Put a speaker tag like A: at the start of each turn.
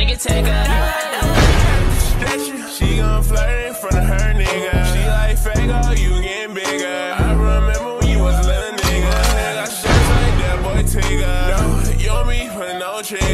A: nigga take her.
B: She gon' flirt in front of her nigga. She like Fago, you getting bigger. I remember when you was a little nigga. I got shots like that boy Tigger. No, you on me be putting no trigger.